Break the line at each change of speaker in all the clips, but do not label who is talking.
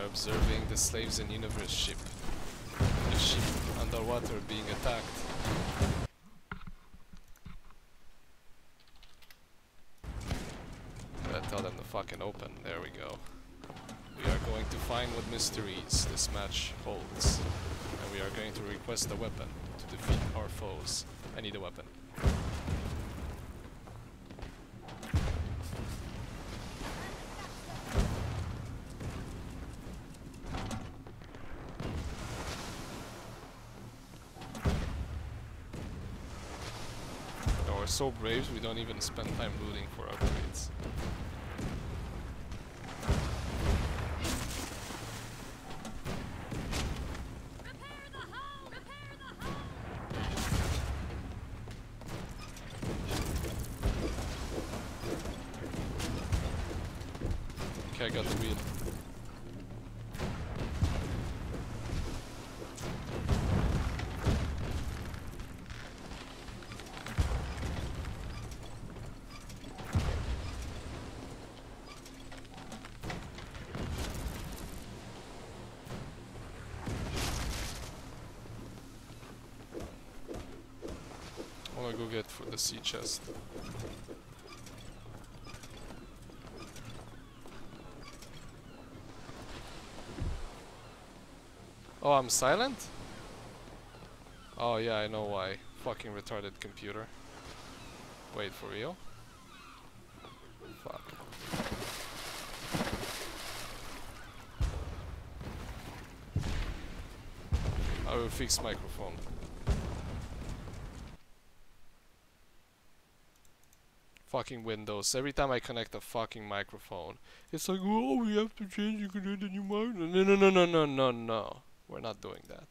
are observing the slaves and universe ship. The ship underwater being attacked. Gotta tell them to fucking open. There we go. We are going to find what mysteries this match holds. And we are going to request a weapon to defeat our foes. I need a weapon. So brave we don't even spend time looting for upgrades. Okay, I got the wheel. Go get for the sea chest. Oh, I'm silent? Oh yeah, I know why. Fucking retarded computer. Wait, for real? Fuck. I will fix microphone. Fucking Windows. Every time I connect a fucking microphone, it's like, oh, we have to change. You can do the new mic. No, no, no, no, no, no, no. We're not doing that.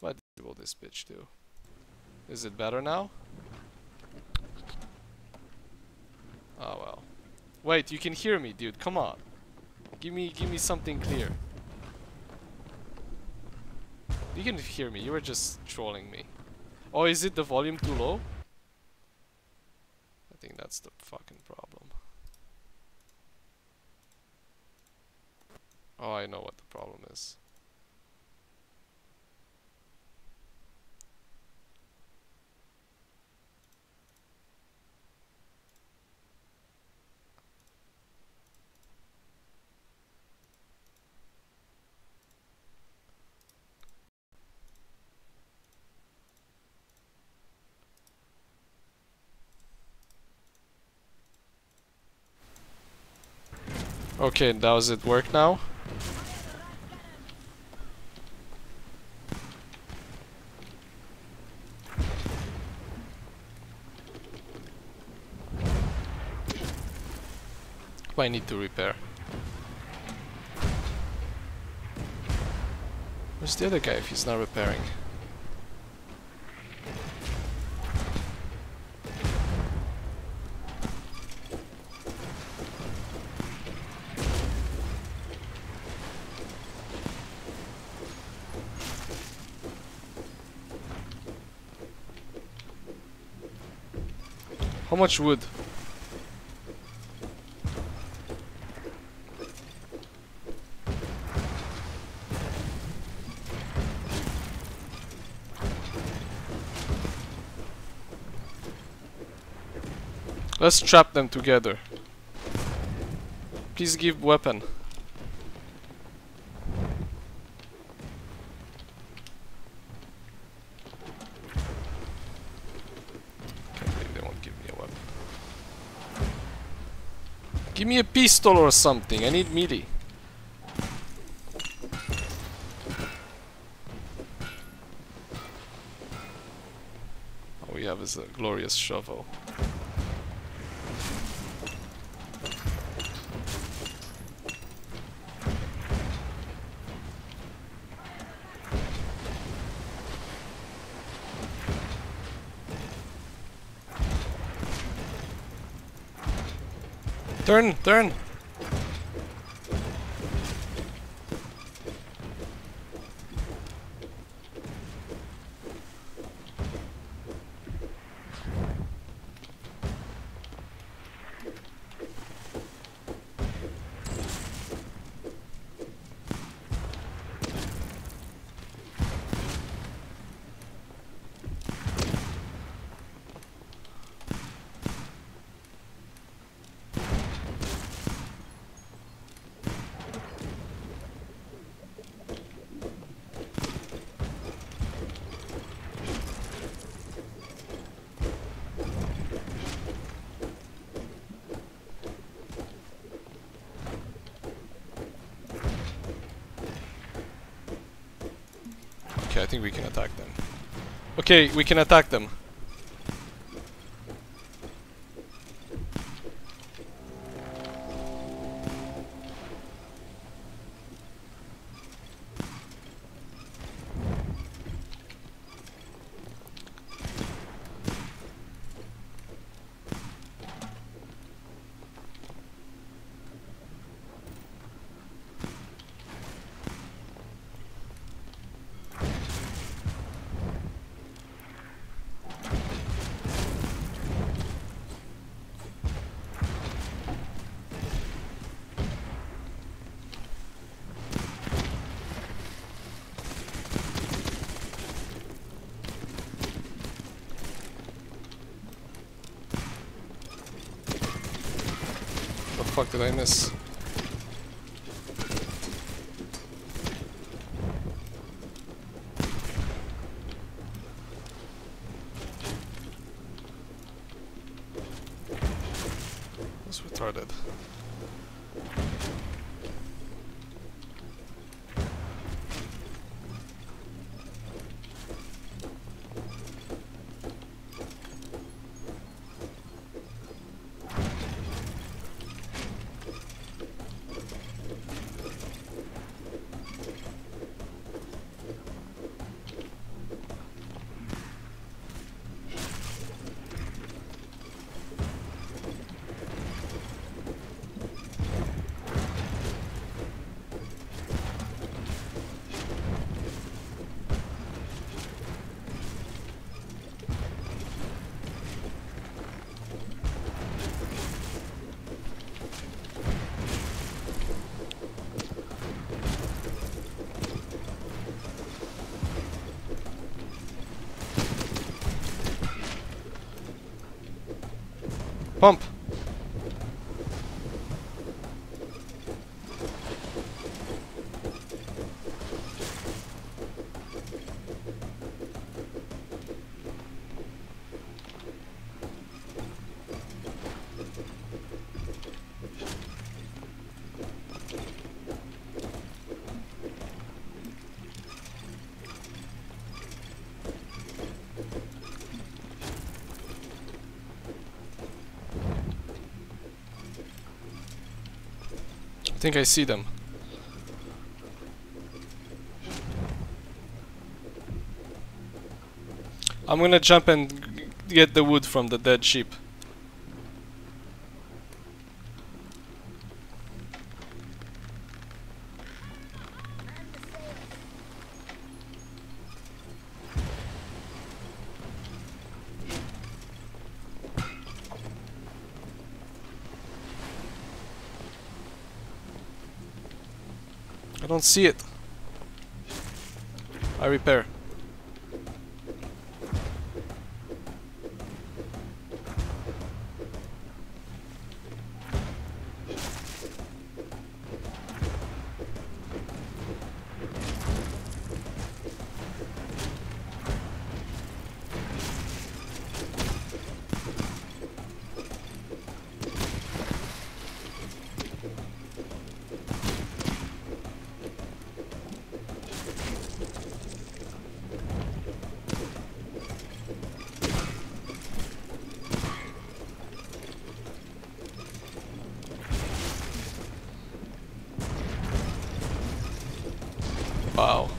What will this bitch do? Is it better now? Oh well. Wait, you can hear me, dude. Come on. Give me, give me something clear. You can hear me. You were just trolling me. Oh, is it the volume too low? I think that's the fucking problem. Oh, I know what the problem is. Okay, does it work now? I need to repair. Where's the other guy if he's not repairing? How much wood? Let's trap them together. Please give weapon. Can't believe they won't give me a weapon. Give me a pistol or something. I need melee. All we have is a glorious shovel. Turn, turn. Okay, I think we can attack them. Okay, we can attack them. Fuck did I miss? Pump! I think I see them. I'm gonna jump and get the wood from the dead sheep. I don't see it. I repair. Wow.